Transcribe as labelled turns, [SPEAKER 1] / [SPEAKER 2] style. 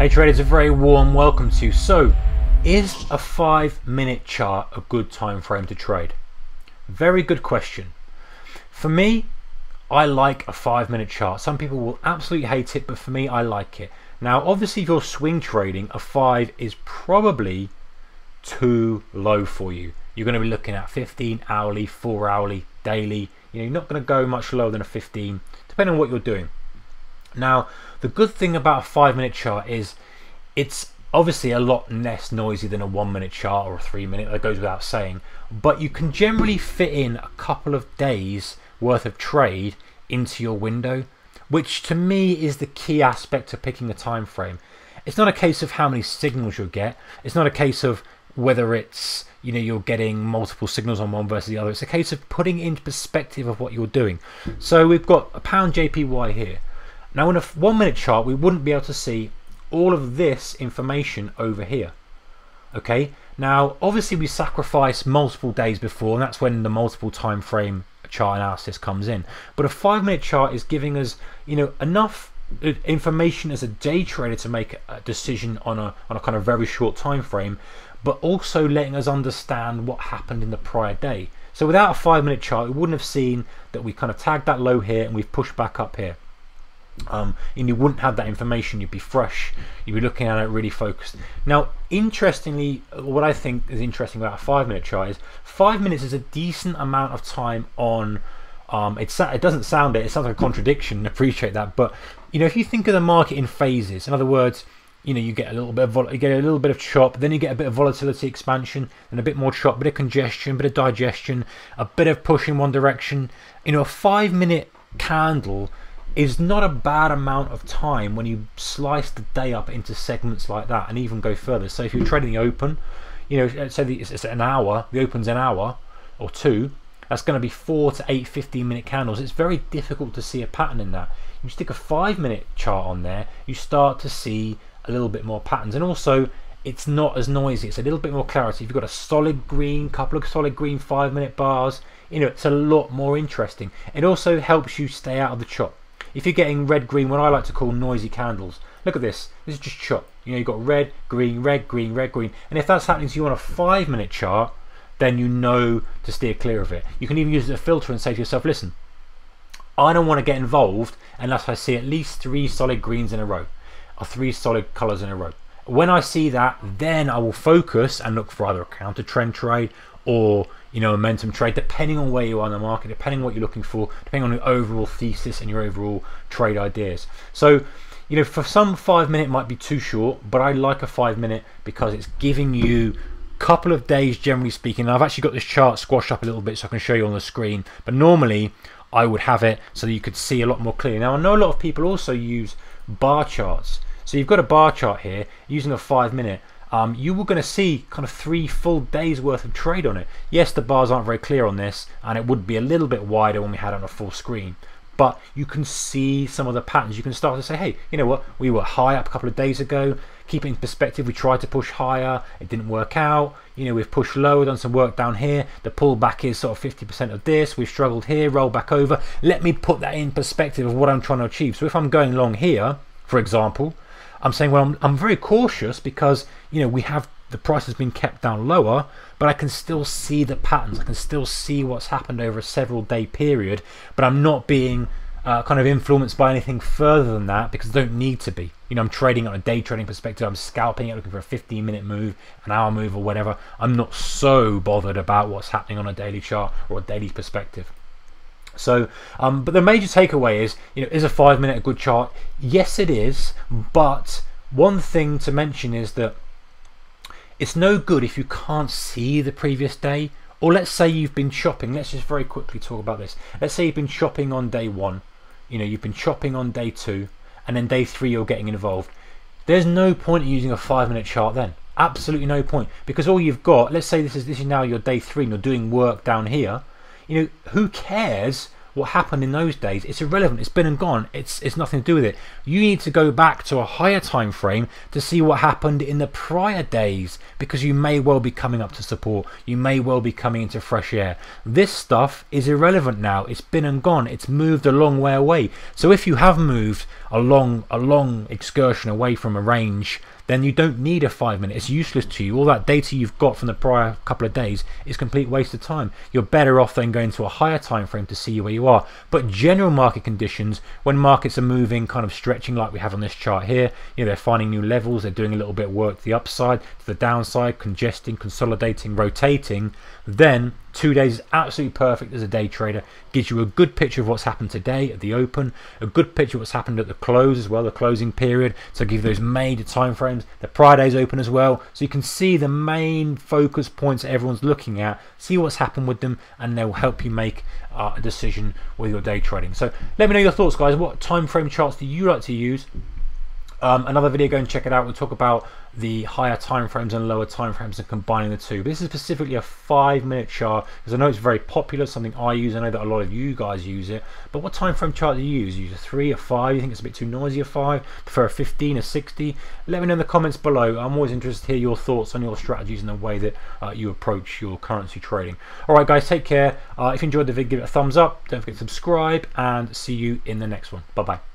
[SPEAKER 1] Hey traders, a very warm welcome to you. So, is a five minute chart a good time frame to trade? Very good question. For me, I like a five minute chart. Some people will absolutely hate it, but for me, I like it. Now, obviously, if you're swing trading, a five is probably too low for you. You're going to be looking at 15 hourly, 4 hourly, daily. You know, you're not going to go much lower than a 15, depending on what you're doing. Now, the good thing about a five minute chart is it's obviously a lot less noisy than a one minute chart or a three minute, that goes without saying, but you can generally fit in a couple of days worth of trade into your window, which to me is the key aspect of picking a time frame. It's not a case of how many signals you'll get, it's not a case of whether it's you know you're getting multiple signals on one versus the other. It's a case of putting into perspective of what you're doing. So we've got a pound jpy here now in a one minute chart we wouldn't be able to see all of this information over here okay? Now obviously we sacrifice multiple days before and that's when the multiple time frame chart analysis comes in. But a five minute chart is giving us you know enough information as a day trader to make a decision on a on a kind of very short time frame but also letting us understand what happened in the prior day. So without a five minute chart we wouldn't have seen that we kind of tagged that low here and we've pushed back up here um, and you wouldn't have that information you'd be fresh you'd be looking at it really focused. Now interestingly what i think is interesting about a five minute chart is five minutes is a decent amount of time on um, it, it doesn't sound it it sounds like a contradiction appreciate that but you know if you think of the market in phases in other words you know you get a little bit of you get a little bit of chop then you get a bit of volatility expansion and a bit more chop bit of congestion bit of digestion a bit of push in one direction. You know a five minute candle is not a bad amount of time when you slice the day up into segments like that and even go further. So if you're hmm. trading the open, you know, say it's an hour, the open's an hour or two, that's going to be four to eight 15 minute candles. It's very difficult to see a pattern in that. You stick a five minute chart on there, you start to see a little bit more patterns. And also, it's not as noisy. It's a little bit more clarity. If you've got a solid green, couple of solid green five minute bars, you know, it's a lot more interesting. It also helps you stay out of the chop. If you're getting red, green, what I like to call noisy candles, look at this. This is just chop. You know, you've got red, green, red, green, red, green. And if that's happening to you on a five minute chart, then you know to steer clear of it. You can even use it as a filter and say to yourself, listen, I don't want to get involved unless I see at least three solid greens in a row or three solid colours in a row. When I see that, then I will focus and look for either a counter trend trade or you know momentum trade depending on where you are in the market depending on what you're looking for depending on your overall thesis and your overall trade ideas. So you know for some five minute might be too short but i like a five minute because it's giving you a couple of days generally speaking. I've actually got this chart squashed up a little bit so i can show you on the screen but normally i would have it so that you could see a lot more clearly. Now i know a lot of people also use bar charts. So you've got a bar chart here using a five minute um, you were going to see kind of three full days worth of trade on it. Yes, the bars aren't very clear on this, and it would be a little bit wider when we had it on a full screen. But you can see some of the patterns. You can start to say, hey, you know what? We were high up a couple of days ago. Keep it in perspective. We tried to push higher. It didn't work out. You know, we've pushed lower, done some work down here. The pullback is sort of 50% of this. We've struggled here, roll back over. Let me put that in perspective of what I'm trying to achieve. So if I'm going long here, for example, I'm saying, well, I'm, I'm very cautious because, you know, we have the price has been kept down lower, but I can still see the patterns. I can still see what's happened over a several day period, but I'm not being uh, kind of influenced by anything further than that because I don't need to be. You know, I'm trading on a day trading perspective. I'm scalping it, looking for a 15 minute move, an hour move, or whatever. I'm not so bothered about what's happening on a daily chart or a daily perspective. So, um, but the major takeaway is, you know, is a five minute a good chart? Yes, it is. But one thing to mention is that it's no good if you can't see the previous day. Or let's say you've been chopping. Let's just very quickly talk about this. Let's say you've been chopping on day one. You know, you've been chopping on day two, and then day three you're getting involved. There's no point in using a five minute chart then. Absolutely no point because all you've got. Let's say this is this is now your day three, and you're doing work down here you know, who cares what happened in those days, it's irrelevant. It's been and gone. It's it's nothing to do with it. You need to go back to a higher time frame to see what happened in the prior days because you may well be coming up to support. You may well be coming into fresh air. This stuff is irrelevant now. It's been and gone. It's moved a long way away. So if you have moved a long a long excursion away from a range then you don't need a five minute. It's useless to you. All that data you've got from the prior couple of days is complete waste of time. You're better off then going to a higher time frame to see where you are. But general market conditions, when markets are moving, kind of stretching like we have on this chart here, you know, they're finding new levels, they're doing a little bit of work to the upside, to the downside, congesting, consolidating, rotating, then Two days is absolutely perfect as a day trader. Gives you a good picture of what's happened today at the open, a good picture of what's happened at the close as well, the closing period. So give you those major time frames. The prior day's open as well, so you can see the main focus points everyone's looking at, see what's happened with them, and they'll help you make uh, a decision with your day trading. So let me know your thoughts, guys. What time frame charts do you like to use? Um, another video, go and check it out. We'll talk about the higher time frames and lower time frames and combining the two. But this is specifically a five minute chart because I know it's very popular, something I use. I know that a lot of you guys use it. But what time frame chart do you use? You use a three, a five? You think it's a bit too noisy? A five? Prefer a 15, a 60? Let me know in the comments below. I'm always interested to hear your thoughts on your strategies and the way that uh, you approach your currency trading. All right, guys, take care. Uh, if you enjoyed the video, give it a thumbs up. Don't forget to subscribe and see you in the next one. Bye bye.